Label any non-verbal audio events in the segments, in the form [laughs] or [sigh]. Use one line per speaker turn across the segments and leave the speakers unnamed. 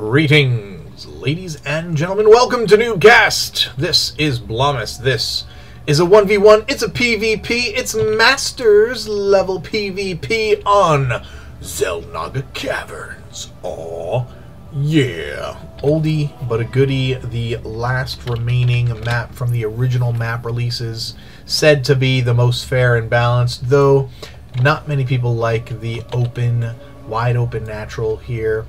Greetings, ladies and gentlemen. Welcome to NuubCast. This is Blamous. This is a 1v1. It's a PvP. It's Masters level PvP on Xel'Naga Caverns. Aw, yeah. Oldie but a goodie. The last remaining map from the original map releases. Said to be the most fair and balanced, though not many people like the open, wide open natural here.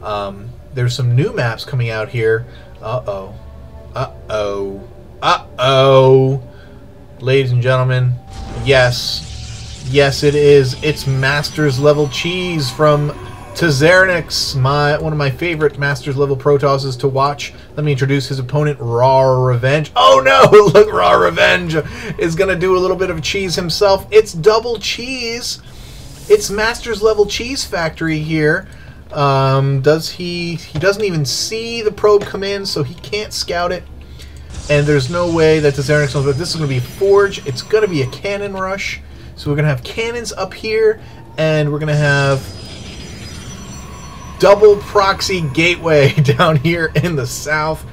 Um, there's some new maps coming out here. Uh-oh. Uh-oh. Uh-oh. Ladies and gentlemen, yes. Yes, it is. It's Masters level cheese from Tazernix, my one of my favorite Masters level Protosses to watch. Let me introduce his opponent, Raw Revenge. Oh no! [laughs] Look, Raw Revenge is gonna do a little bit of cheese himself. It's double cheese. It's Masters level cheese factory here. Um, does he? He doesn't even see the probe come in, so he can't scout it. And there's no way that the knows. But this is going to be Forge. It's going to be a cannon rush. So we're going to have cannons up here, and we're going to have double proxy gateway [laughs] down here in the south.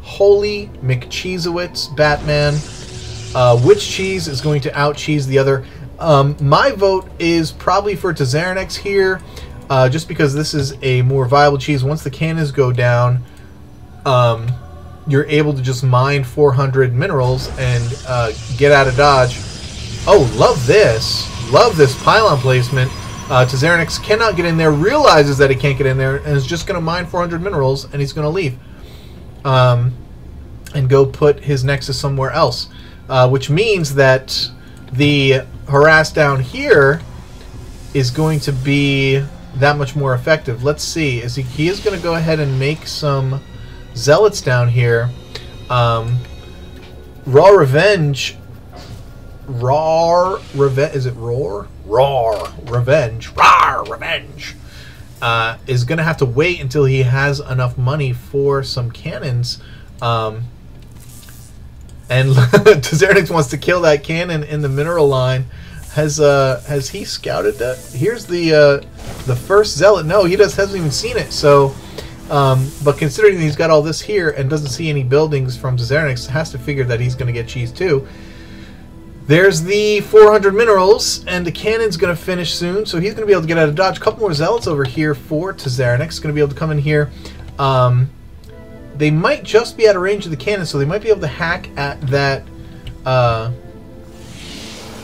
Holy McCheesewitz, Batman. Uh, which cheese is going to out cheese the other? Um, my vote is probably for Tazernix here, uh, just because this is a more viable cheese. Once the cannons go down, um, you're able to just mine 400 minerals and uh, get out of dodge. Oh, love this. Love this pylon placement. Uh, Tazernix cannot get in there, realizes that he can't get in there, and is just going to mine 400 minerals, and he's going to leave. Um, and go put his Nexus somewhere else. Uh, which means that the harass down here is going to be that much more effective. Let's see. Is he, he is going to go ahead and make some zealots down here. Um, Raw Revenge. Raw Revenge. Is it Roar? Raw Revenge. Raw Revenge. Uh, is going to have to wait until he has enough money for some cannons. Um, and [laughs] Tazernix wants to kill that cannon in the mineral line. Has uh has he scouted that? Here's the uh, the first zealot. No, he just hasn't even seen it. So, um, but considering he's got all this here and doesn't see any buildings from Tazernix, has to figure that he's going to get cheese too. There's the 400 minerals, and the cannon's going to finish soon, so he's going to be able to get out of dodge. A couple more zealots over here for Tazernix. Going to be able to come in here. Um, they might just be out of range of the cannon, so they might be able to hack at that uh,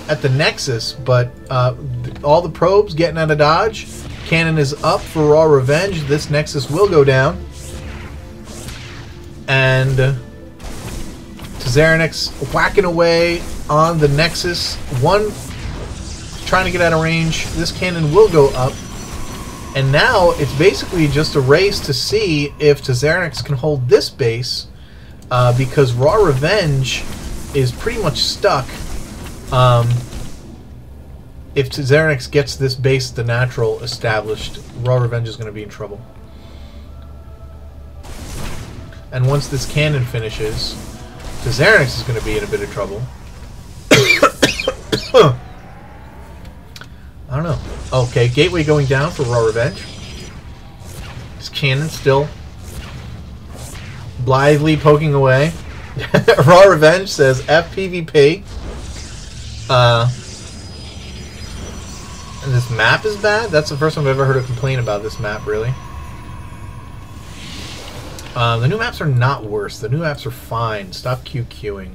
at the Nexus. But uh, all the probes getting out of dodge. Cannon is up for Raw Revenge. This Nexus will go down, and uh, Tazernix whacking away on the Nexus. One trying to get out of range. This cannon will go up. And now it's basically just a race to see if Tazernix can hold this base uh, because Raw Revenge is pretty much stuck. Um, if Tazernix gets this base, the natural, established, Raw Revenge is going to be in trouble. And once this cannon finishes, Tazernix is going to be in a bit of trouble. [coughs] I don't know. Okay, gateway going down for Raw Revenge. His cannon still blithely poking away. [laughs] Raw Revenge says FPVP. Uh, and this map is bad? That's the first time I've ever heard a complaint about this map, really. Uh, the new maps are not worse. The new maps are fine. Stop QQing.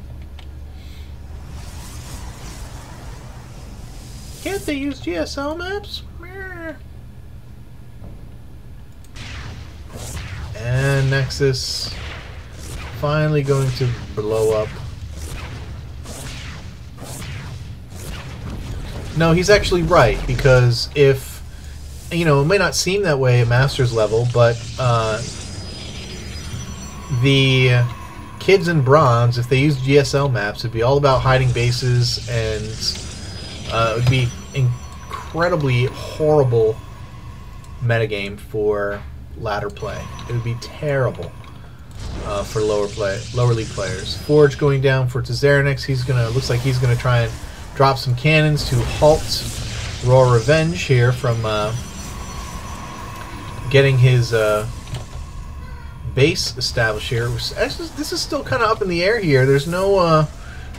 Can't they use GSL maps? And Nexus finally going to blow up. No, he's actually right, because if, you know, it may not seem that way at Master's level, but uh, the kids in Bronze, if they use GSL maps, it'd be all about hiding bases and uh, it would be incredibly horrible metagame for ladder play. It would be terrible uh, for lower play, lower league players. Forge going down for Tazernix. He's gonna looks like he's gonna try and drop some cannons to halt Raw Revenge here from uh, getting his uh, base established here. This is still kind of up in the air here. There's no uh,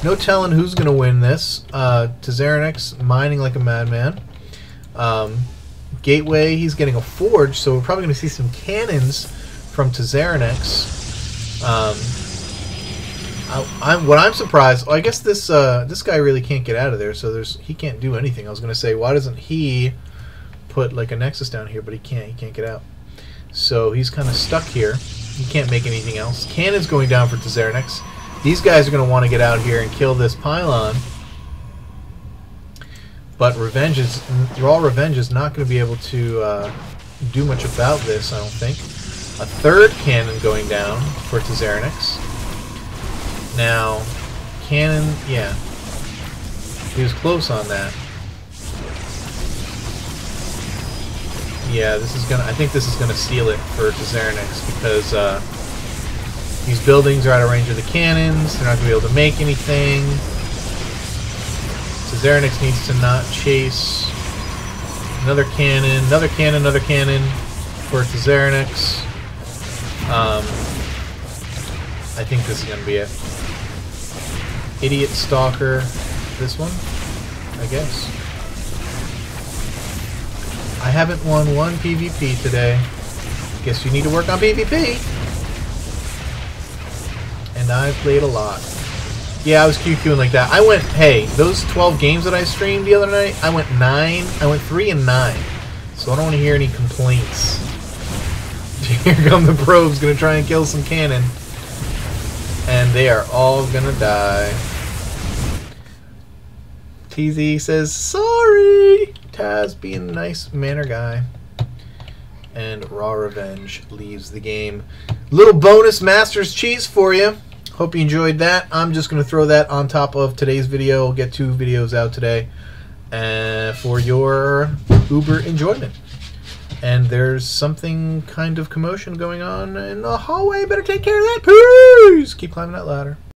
no telling who's going to win this. Uh, mining like a madman. Um, Gateway, he's getting a forge, so we're probably going to see some cannons from Tzarenix. Um, I, am what I'm surprised. Well, I guess this uh, this guy really can't get out of there, so there's he can't do anything. I was going to say, why doesn't he put like a nexus down here? But he can't. He can't get out. So he's kind of stuck here. He can't make anything else. Cannon's going down for Tzarenix. These guys are going to want to get out here and kill this pylon. But Revenge is Raw Revenge is not going to be able to uh, do much about this, I don't think. A third cannon going down for Tzarenix. Now, cannon, yeah. He was close on that. Yeah, this is gonna. I think this is gonna seal it for Tzarenix because uh, these buildings are out of range of the cannons. They're not gonna be able to make anything. Tzarenix needs to not chase. Another cannon, another cannon, another cannon for Tzarenix. Um, I think this is gonna be it. Idiot Stalker. This one? I guess. I haven't won one PvP today. Guess you need to work on PvP. And I've played a lot. Yeah, I was QQing like that. I went, hey, those 12 games that I streamed the other night, I went 9. I went 3 and 9. So I don't want to hear any complaints. [laughs] Here come the probes, gonna try and kill some cannon. And they are all gonna die. TZ says, sorry! Taz being a nice manner guy. And Raw Revenge leaves the game. Little bonus Masters cheese for you. Hope you enjoyed that. I'm just going to throw that on top of today's video. We'll get two videos out today uh, for your uber enjoyment. And there's something kind of commotion going on in the hallway. Better take care of that. Peace! Keep climbing that ladder.